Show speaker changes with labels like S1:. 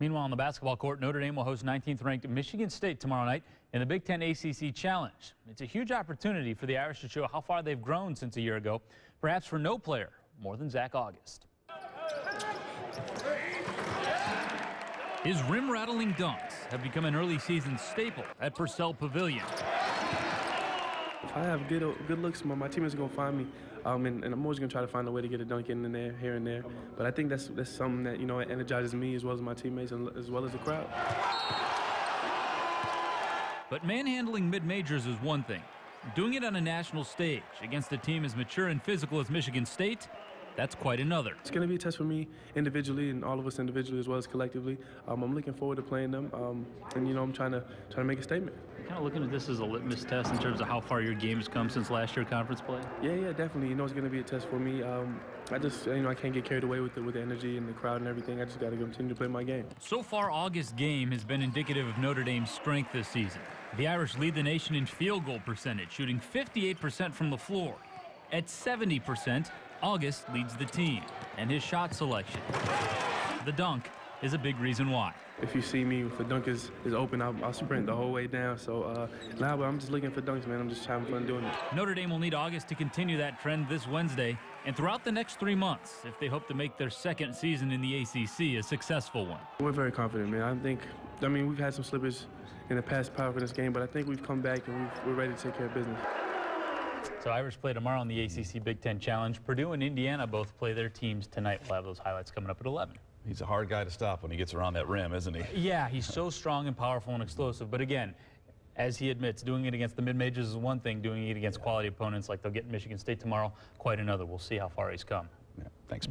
S1: Meanwhile, on the basketball court, Notre Dame will host 19th ranked Michigan State tomorrow night in the Big Ten ACC Challenge. It's a huge opportunity for the Irish to show how far they've grown since a year ago, perhaps for no player more than Zach Auguste. His rim-rattling dunks have become an early season staple at Purcell Pavilion.
S2: If I have good good looks, my, my teammates are gonna find me, um, and, and, I'm always gonna try to find a way to get a dunk in there, here and there. But I think that's that's something that you know energizes me as well as my teammates and as well as the crowd.
S1: But manhandling mid-majors is one thing. Doing it on a national stage against a team as mature and physical as Michigan State that's quite another.
S2: It's going to be a test for me individually and all of us individually as well as collectively. Um, I'm looking forward to playing them, um, and you know I'm trying to trying to make a statement.
S1: You're kind of looking at this as a litmus test in terms of how far your game has come since last year conference play.
S2: Yeah, yeah, definitely. You know it's going to be a test for me. Um, I just you know I can't get carried away with the, with the energy and the crowd and everything. I just got to continue to play my game.
S1: So far, Auguste game has been indicative of Notre Dame's strength this season. The Irish lead the nation in field goal percentage, shooting 58% from the floor. At 70%, Auguste leads the team and his shot selection. The dunk is a big reason why.
S2: If you see me, if the dunk is, is open, I'll, I'll sprint the whole way down. So uh, now nah, I'm just looking for dunks, man. I'm just having fun doing it.
S1: Notre Dame will need Auguste to continue that trend this Wednesday and throughout the next three months if they hope to make their second season in the ACC a successful one.
S2: We're very confident, man. I think, I mean, we've had some slippers in the past power of this game, but I think we've come back and we are ready to take care of business.
S1: So Irish play tomorrow in the ACC Big Ten Challenge. Purdue and Indiana both play their teams tonight. We'll have those highlights coming up at 11.
S3: He's a hard guy to stop when he gets around that rim, isn't he?
S1: Yeah, he's so strong and powerful and explosive. But again, as he admits, doing it against the mid-majors is one thing. Doing it against quality opponents like they'll get in Michigan State tomorrow, quite another. We'll see how far he's come.
S3: Yeah, thanks.